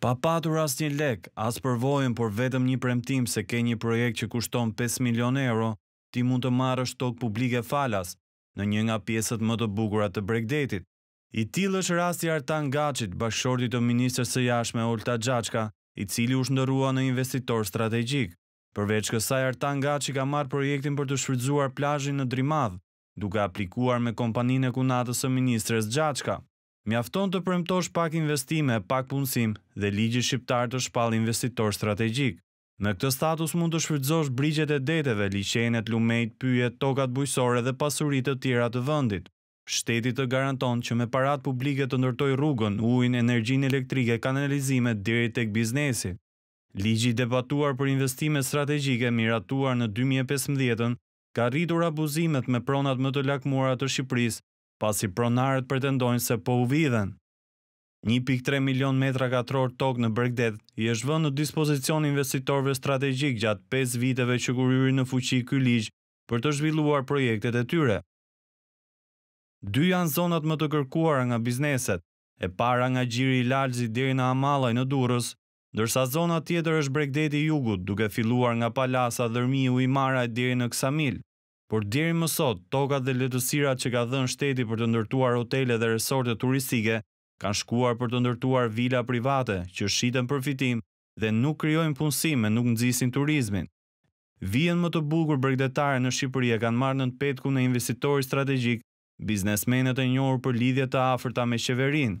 Pa patur asnjë lek, as përvojën, por vetëm një premtim se ke një projekt që kushton pesë milionë euro, ti mund të marrësh tokë publike falas, në një nga pjesët më të bukura të bregdetit. I tillë është rasti i Artan Gaçit, bashkëshortit të ministres së Jashtme Olta Xhaçka, i cili u shndërrua në investitor strategjik. Përveç kësaj, Artan Gaçi ka marrë projektin për të shfrytëzuar plazhin në Drimadh, duke aplikuar me kompaninë e kunatës së ministres Xhaçka. Mjafton të premtosh pak investime, pak punësim dhe ligji shqiptar të shpall investitor strategjik. Me këtë status mund të shfrytëzosh brigjet e deteve, liqenet, lumenjtë, pyjet, tokat bujqësore dhe pasuri të tjera të vendit. Shteti të garanton që me paratë publike të ndërtojë rrugën, ujin, energjinë elektrike, kanalizime deri tek biznesi. Ligji i debatuar për investime strategjike, miratuar në dy mijë e pesëmbëdhjetë, ka rritur abuzimet me pronat më të lakmuara të Shqipërisë pasi pronarët pretendojnë se po u vidhen. Një pikë tre milionë metra katrorë tokë në bregdet i është vënë në dispozicion investitorëve strategjikë gjatë pesë viteve që kur hyri në fuqi ky ligj për të zhvilluar projektet e tyre. Dy janë zonat më të kërkuara nga bizneset, e para nga Gjiri i Lalëzit deri në Hamallaj në Durrës, ndërsa zona tjetër është bregdeti i jugut duke filluar nga Palasa, Dhërmiu, Himara e deri në Ksamil. por deri më sot tokat dhe lehtësirat që ka dhënë shteti për të ndërtuar hotele dhe resorte turistike kanë shkuar për të ndërtuar vila private që shiten për fitim dhe nuk krijojnë punësim e nuk nxisin turizmin. Vijën më të bukur bregdetare në Shqipëri e kanë marrë nën petkun e investitorit strategjik biznesmenët e njohur për lidhje të afërta me qeverinë.